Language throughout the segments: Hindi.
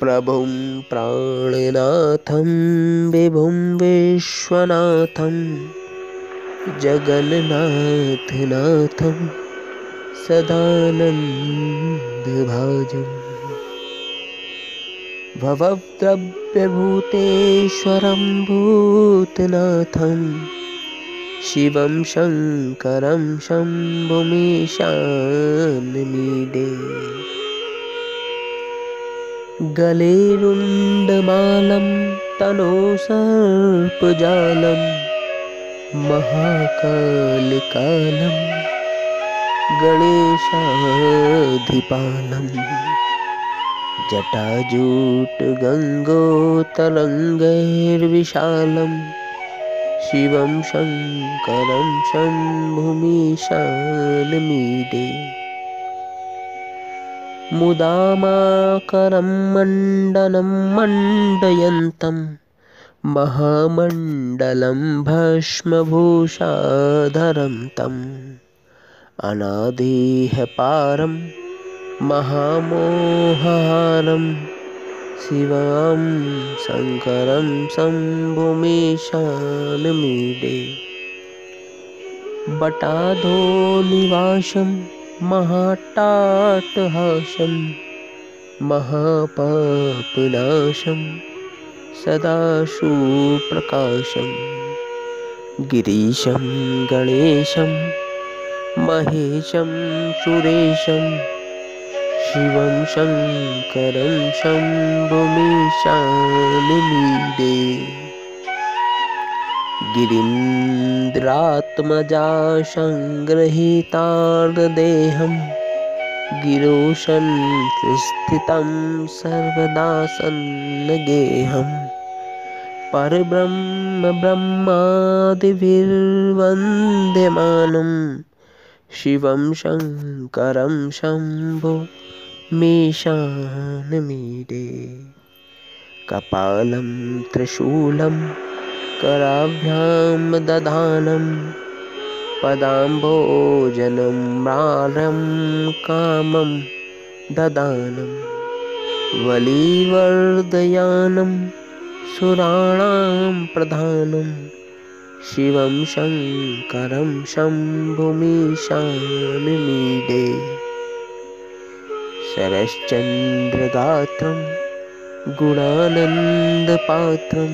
प्रभुं प्राणनाथं विभुं विश्वनाथं जगन्नाथनाथं सदानन्दभाजम्। भवद्रव्यभूतेश्वरं भूतनाथं शिवं शङ्करं शम्भुमीशानमीडे गलेरुण्डमालं तनोसर्पजालं महाकालकालं गणेशाधिपालं जटाजूटगङ्गोतरङ्गैर्विशालं शिवं शङ्करं शं मुदामाकरं मण्डनं मण्डयन्तं महामण्डलं भस्मभूषाधरं तम् अनादेहपारं महामोहारं शिवां शङ्करं शम्भुमीशानमीडे। बटाधो निवासं महाट्टाटहासं महापापनाशं सदा सुप्रकाशं। गिरीशं गणेशं महेशं सुरेशं शिवं शङ्करं शम्भुमीशानमीडे गिरीन्द्रात्मजा सङ्गृहीतार्देहं गिरोशन् स्थितं सर्वदा सन्नगेहं परब्रह्म ब्रह्मादिभिर्वन्द्यमानं शिवं शङ्करं शम्भो मीशानमीडे कपालं त्रिशूलं कराभ्यां दधानं पदाम्भोजनं म्रारं कामं ददानं वलीवर्धयानं सुराणां प्रधानं शिवं शङ्करं शम्भुमीशानमीडे शरश्चन्द्रगात्रं गुणानन्दपात्रं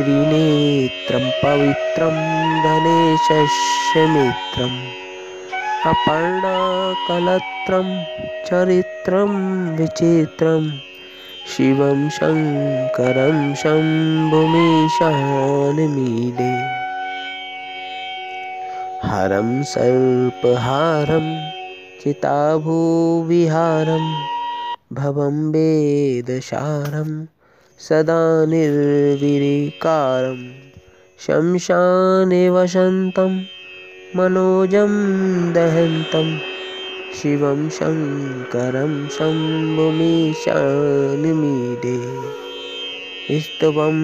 त्रिनेत्रं पवित्रं गणेशस्य मित्रम् अपर्णाकलत्रं चरित्रं विचित्रं, शिवं शङ्करं शम्भुमीशानमीडे हरं सर्पहारं चिताभूविहारं भवं वेदसारं सदा निर्विकारं। शंशाने वसन्तं, मनोजं दहन्तं। शिवं शङ्करं, शम्भुमीशानमीडे। स्तवं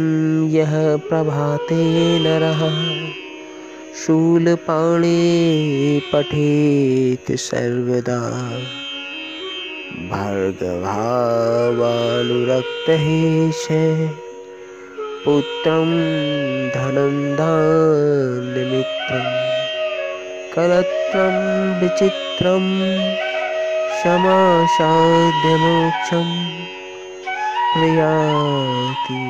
यः प्रभाते नरः शूलपाणे पठेत् सर्वदा। भार्गभावानुरक्तः पुत्रं धनं दानमित्रं कलत्रं विचित्रं क्षमासाध्यमोक्षं प्रयाति